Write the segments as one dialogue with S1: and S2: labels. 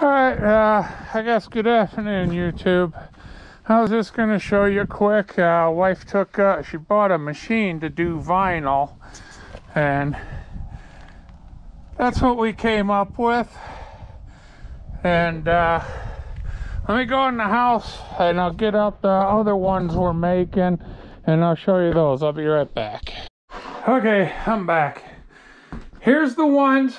S1: All right, uh, I guess good afternoon, YouTube. I was just going to show you quick. Uh, wife took, uh, she bought a machine to do vinyl, and that's what we came up with. And uh, let me go in the house and I'll get out the other ones we're making and I'll show you those. I'll be right back. Okay, I'm back. Here's the ones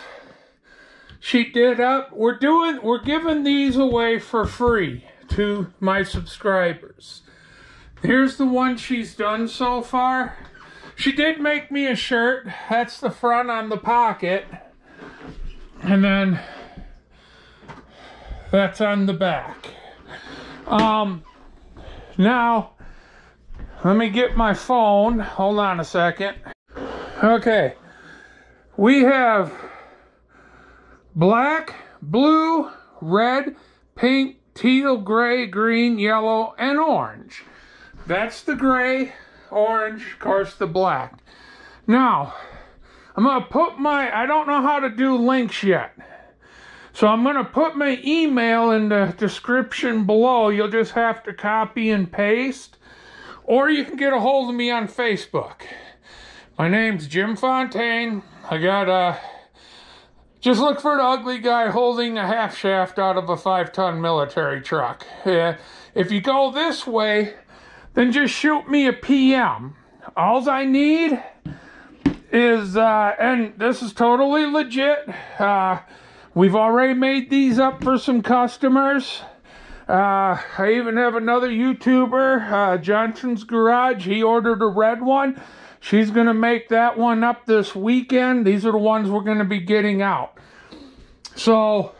S1: she did up. We're doing, we're giving these away for free to my subscribers. Here's the one she's done so far. She did make me a shirt. That's the front on the pocket. And then that's on the back. Um, now, let me get my phone. Hold on a second. Okay. We have black, blue, red, pink, teal, gray, green, yellow, and orange. That's the gray, orange, of course, the black. Now, I'm going to put my, I don't know how to do links yet. So I'm going to put my email in the description below. You'll just have to copy and paste. Or you can get a hold of me on Facebook. My name's Jim Fountaine. I got a... Uh, just look for an ugly guy holding a half shaft out of a five ton military truck. Uh, if you go this way, then just shoot me a PM. All I need is, uh, and this is totally legit. Uh, we've already made these up for some customers. Uh, I even have another YouTuber, uh, Johnson's Garage. He ordered a red one. She's going to make that one up this weekend. These are the ones we're going to be getting out. So,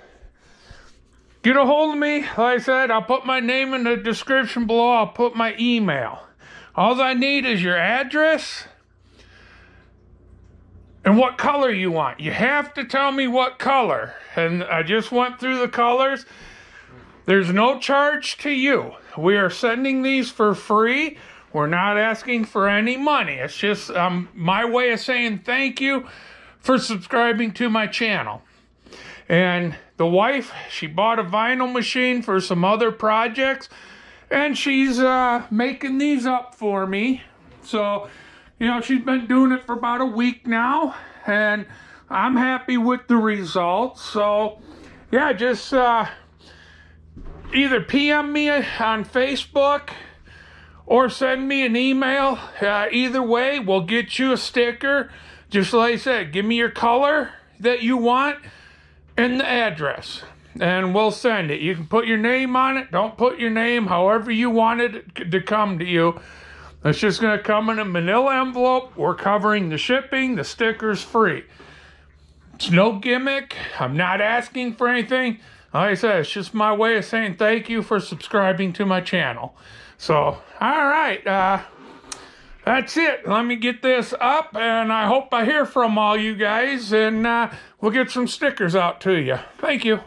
S1: get a hold of me. Like I said, I'll put my name in the description below. I'll put my email. All I need is your address and what color you want. You have to tell me what color. And I just went through the colors. There's no charge to you. We are sending these for free. We're not asking for any money. It's just um, my way of saying thank you for subscribing to my channel. And the wife, she bought a vinyl machine for some other projects, and she's uh, making these up for me. So, you know, she's been doing it for about a week now, and I'm happy with the results. So, yeah, just uh, either PM me on Facebook or send me an email. Uh, either way, we'll get you a sticker. Just like I said, give me your color that you want and the address, and we'll send it. You can put your name on it. Don't put your name however you want it to come to you. It's just going to come in a manila envelope. We're covering the shipping. The sticker's free. It's no gimmick. I'm not asking for anything. Like I said, it's just my way of saying thank you for subscribing to my channel. So, all right. Uh, that's it. Let me get this up, and I hope I hear from all you guys, and uh, we'll get some stickers out to you. Thank you.